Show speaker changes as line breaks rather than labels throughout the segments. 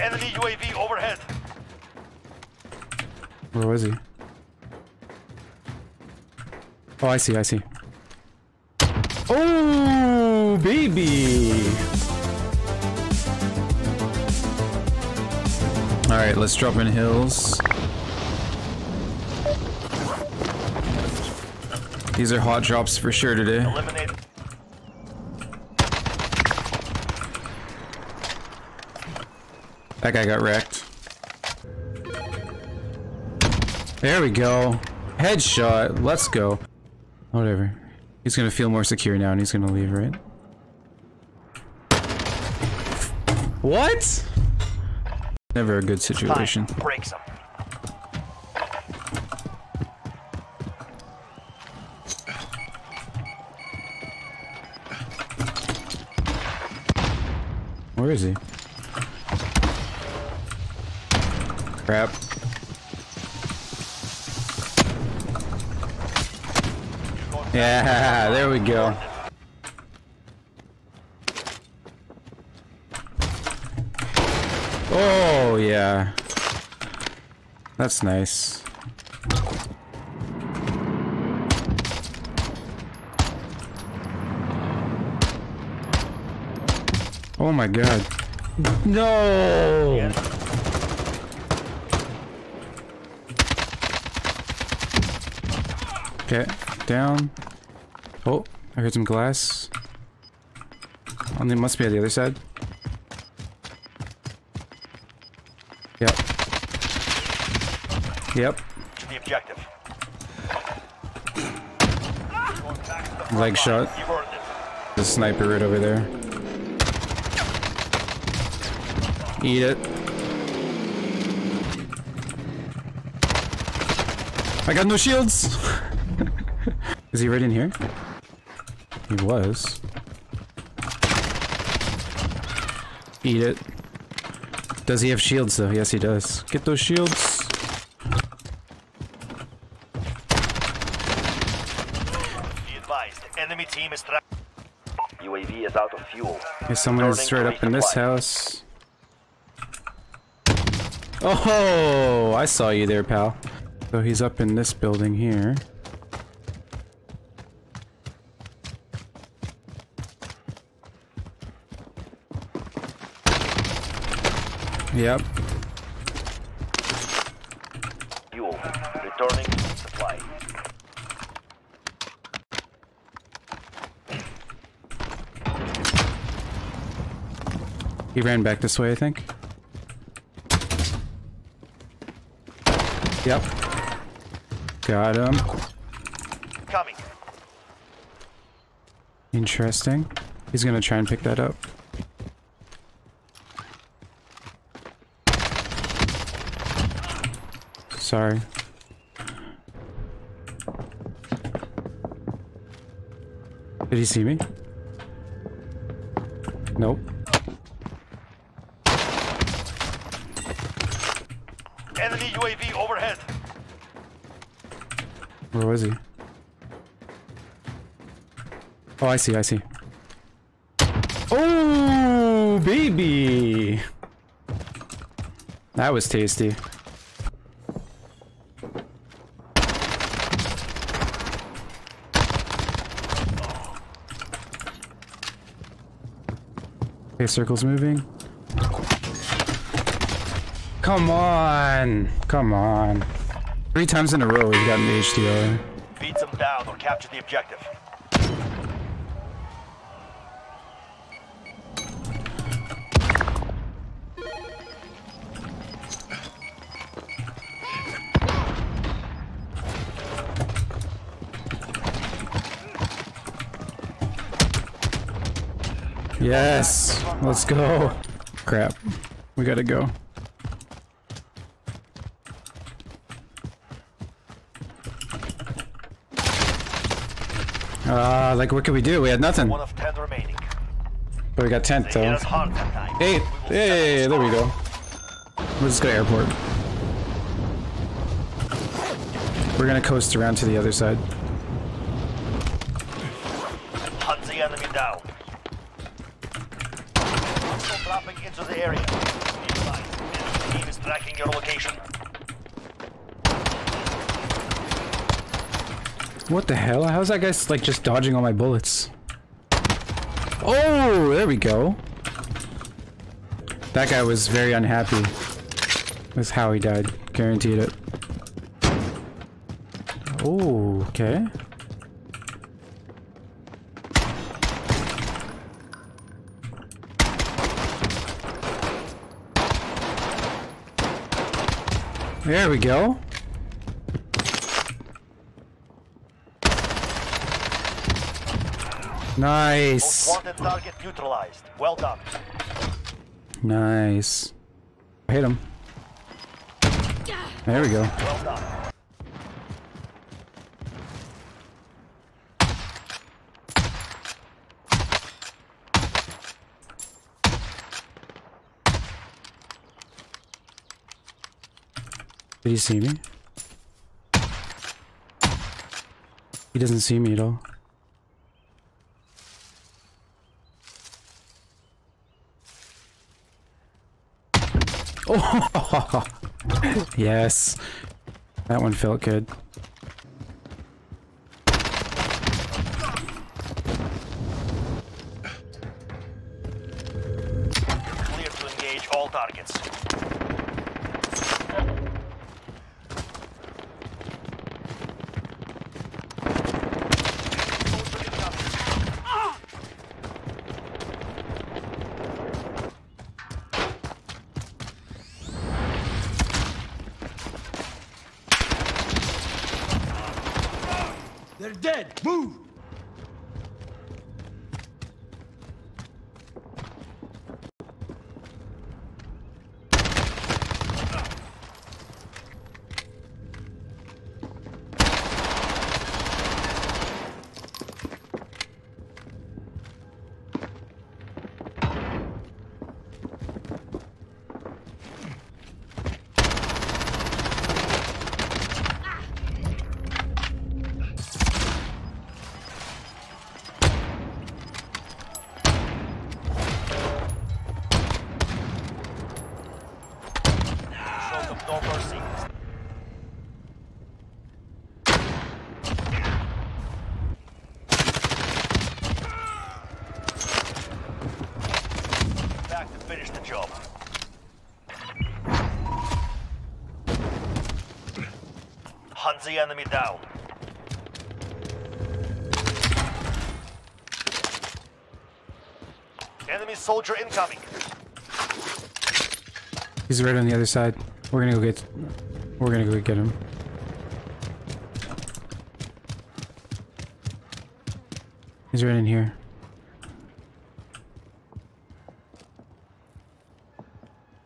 Enemy UAV overhead.
Where was he? Oh, I see, I see. Oh, baby! Alright, let's drop in hills. These are hot drops for sure today.
Eliminate.
That guy got wrecked. There we go. Headshot. Let's go. Whatever. He's gonna feel more secure now and he's gonna leave, right? What? Never a good situation.
Time. Break some.
Where is he? Crap. Yeah, there we go. Oh, yeah. That's nice. Oh my god. No! Okay, down. Oh, I heard some glass. Oh, they must be on the other side. Yep. Yep.
The objective. Going back to the front
Leg shot.
You've earned it.
The sniper right over there. Eat it. I got no shields! Is he right in here? He was. Eat it. Does he have shields though? Yes he does. Get those shields.
Be advised. Enemy team is. UAV is out of fuel.
Okay, someone is
Returning
right up in this
resupply.
house. Oh, I saw you there, pal. So he's up in this building here. Yep.
Fuel. Returning to supply.
He ran back this way, I think. Yep. Got him.
Coming.
Interesting. He's gonna try and pick that up. Sorry. Did he see me? Nope.
Enemy UAV overhead.
Where was he? Oh, I see, I see. Oh, baby! That was tasty. Okay, circle's moving. Come on! Come on. Three times in a row we've gotten the HDR.
Beat them down or capture the objective.
Yes! Let's go! Crap. We gotta go. Uh, like what could we do? We had nothing.
One of ten remaining.
But we got tent though.
us hard that time.
Hey, hey, there we go. Just go to airport. We're gonna coast around to the other side.
Hunt the enemy down. Into the area. Be advised. your location.
What the hell? How's that guy like just dodging all my bullets? Oh, there we go. That guy was very unhappy with how he died. Guaranteed it. Oh, okay. There we go. Nice.
Wanted target neutralized. Well done.
Nice. Hit him. There we go.
Well
Did he see me? He doesn't see me at all. Oh, yes. That one felt good.
Move!
Show them no mercy. Back to finish the job. Hunt the enemy down. Enemy soldier incoming.
He's right on the other side. We're gonna go get. We're gonna go get him. He's right in here.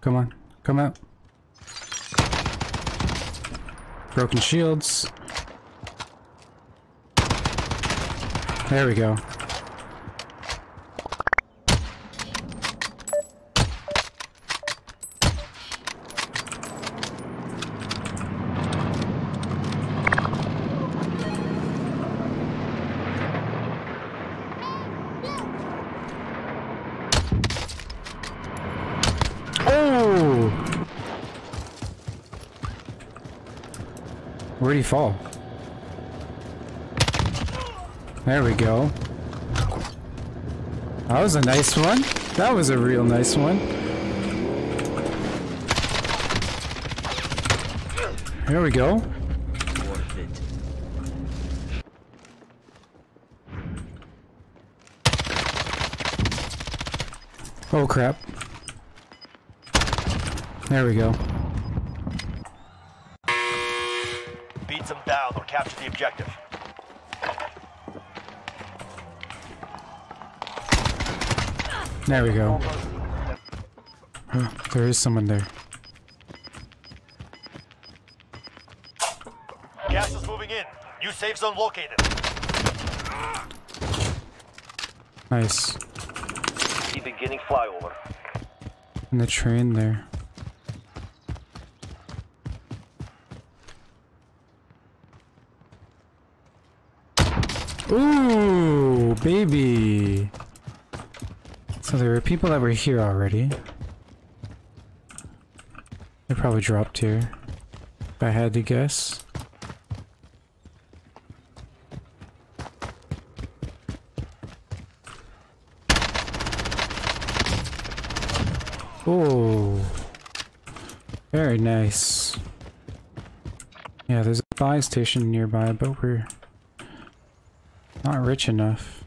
Come on, come out. Broken shields. There we go. Where'd he fall? There we go. That was a nice one. That was a real nice one. There we go. Oh crap. There we go.
Beat them down or capture the objective.
There we go. Huh, There is someone there.
Gas is moving in. New safe zone located.
Nice.
See beginning flyover.
And the train there. Ooh, baby. So there were people that were here already. They probably dropped here. If I had to guess. Oh, very nice. Yeah, there's a buy station nearby, but we're not rich enough.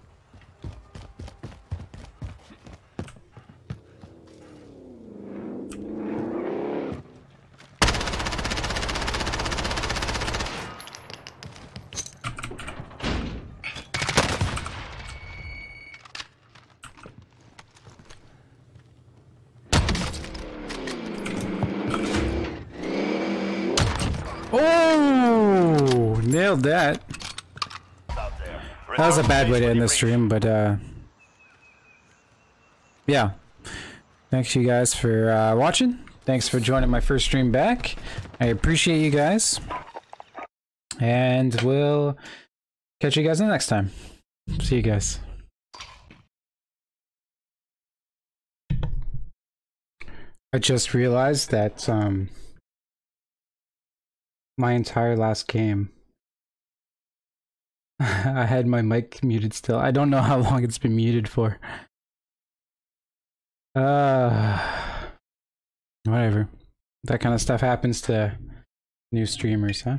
Oh, nailed that. That was a bad way to end the
Return to base
stream, but uh, yeah. Thanks you guys for uh, watching. Thanks for joining my first stream back. I appreciate you guys, and we'll catch you guys the next time. See you guys. I just realized that um, my entire last game. I had my mic muted still. I don't know how long it's been muted for. Uh, whatever. That kind of stuff happens to new streamers, huh?